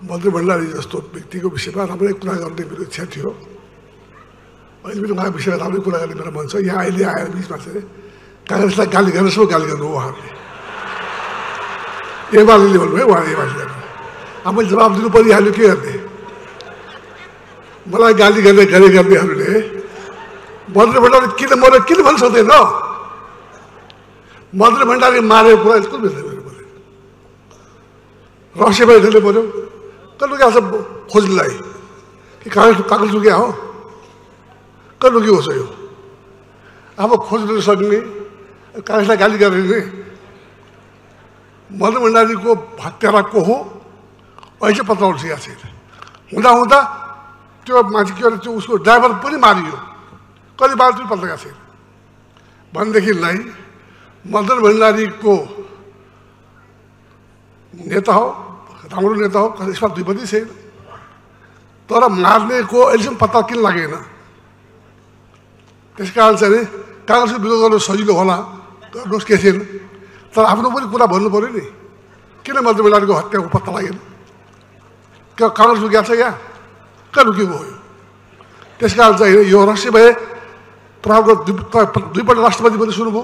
मन्त्री भण्डारी जस्तो व्यक्तिको विषयमा राम्रै कुरा गर्ने मेरो इच्छा थियो। अहिले पनि उहाँको विषयमा राम्रै कुरा गर्ने मेरो मन छ। यहाँ अहिले आएर बिचमा चाहिँ काङ्ग्रेसलाई गाली गरेर सो गाली गर्नु उहाँहरूले। एमाले भन्नुभयो उहाँले एमाले अब मैले जवाब दिनु परिहाल्यो के गर्ने? मलाई गाली गर्ने गरे गर्नेहरूले मन्त्री भण्डारी किन मऱ्यो किन भन्न सक्दैन मन्त्री भण्डारी मारेको कुरा स्कुल मिल्दैन मैले रहस्यमय ढङ्गले पऱ्यो कहिले लुगा सब खोज्नुलाई कि कागज कागज लुग्या हो कहिले लुग्यो होस् यो। अब खोज्नु सक्ने कागजलाई गाली गर्ने मन्त्री भण्डारीको हत्यारा को हो? अहिले चाहिँ पत्ता उठिसकेको छैन हुँदा हुँदा त्यो मान्छे के त्यो उसको ड्राइभर पनि मारियो। कति बार पनि पत्ता छैन। भनेदेखिलाई मदन भण्डारीको नेता हो। राम्रो नेता हो यसमा दुई पनि छैन। तर मार्नेको अहिलेसम्म पत्ता किन लागेन। त्यस कारण चाहिँ नि कागजको विरोध गर्नु सजिलो होला गर्नुहोस् के छैन तर आफ्नो पनि कुरा भन्नु पऱ्यो नि। किन मदन भण्डारीको हत्याको पत्ता लागेन? क्या कागज लुक्या छ यहाँ कहाँ लुकेको हो यो? त्यस कारण चाहिँ यो रहस्य भए तपाईँको दुईपल्ट राष्ट्रपति पनि सुन्नुभयो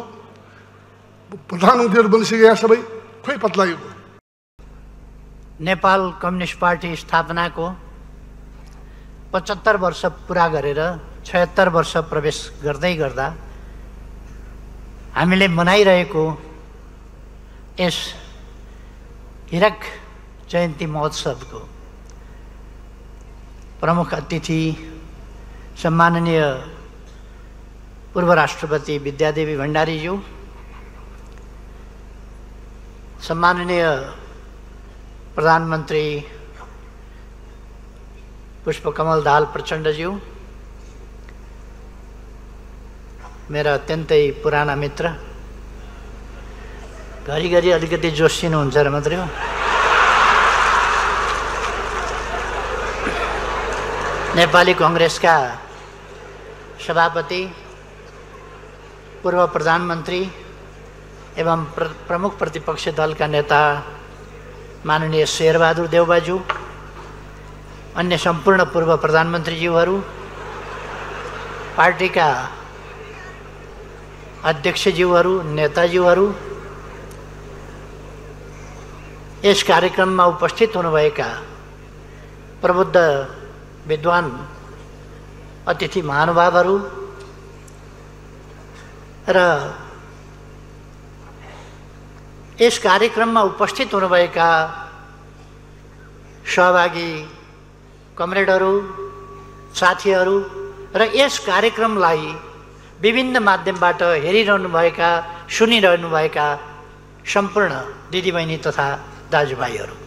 प्रधानमन्त्रीहरू बनिसकेका सबै। खोइ पत्ता लागेको? नेपाल कम्युनिस्ट पार्टी स्थापनाको पचहत्तर वर्ष पुरा गरेर छयत्तर वर्ष प्रवेश गर्दै गर्दा हामीले मनाइरहेको यस हिरक जयन्ती महोत्सवको प्रमुख अतिथि सम्माननीय पूर्व राष्ट्रपति विद्यादेवी भण्डारीज्यू सम्माननीय प्रधानमन्त्री पुष्पकमल दाहाल प्रचण्डज्यू मेरा अत्यन्तै पुराना मित्र। घरिघरि अलिकति जोसिनुहुन्छ र मात्रै हो। नेपाली कङ्ग्रेसका सभापति, पूर्व प्रधानमन्त्री एवं प्र, प्रमुख प्रतिपक्ष दलका नेता माननीय शेरबहादुर देवबाजु अन्य सम्पूर्ण पूर्व प्रधानमन्त्रीज्यूहरू पार्टीका अध्यक्षज्यूहरू नेताज्यूहरू यस कार्यक्रममा उपस्थित हुनुभएका प्रबुद्ध विद्वान अतिथि महानुभावहरू र यस कार्यक्रममा उपस्थित हुनुभएका सहभागी कमरेडहरू साथीहरू र यस कार्यक्रमलाई विभिन्न माध्यमबाट हेरिरहनुभएका सुनिरहनुभएका सम्पूर्ण दिदीबहिनी तथा दाजुभाइहरू।